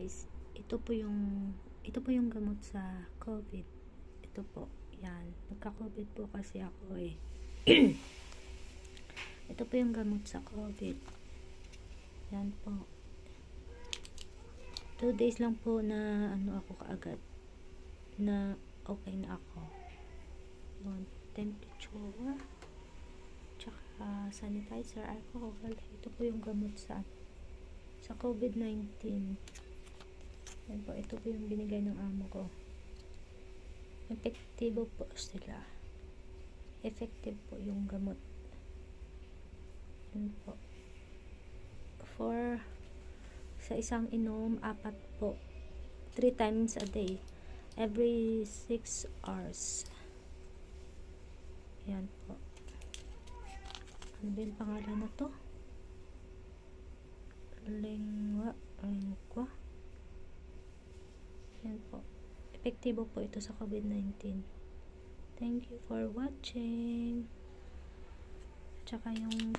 guys, ito po yung ito po yung gamot sa COVID. Ito po, yan. Nagka-COVID po kasi ako eh. ito po yung gamot sa COVID. Yan po. Two days lang po na ano ako kaagad na okay na ako. Yun, temperature tsaka sanitizer, alcohol. Ito po yung gamot sa sa COVID-19. Ito po yung binigay ng amo ko. Epektibo po sila. Effective po yung gamot. Yan po. For sa isang inom, apat po. 3 times a day. Every 6 hours. Yan po. Ano ba yung pangalan na to? Lingwa. Lingwa. Yan po. Epektibo po ito sa COVID-19. Thank you for watching. Tsaka yung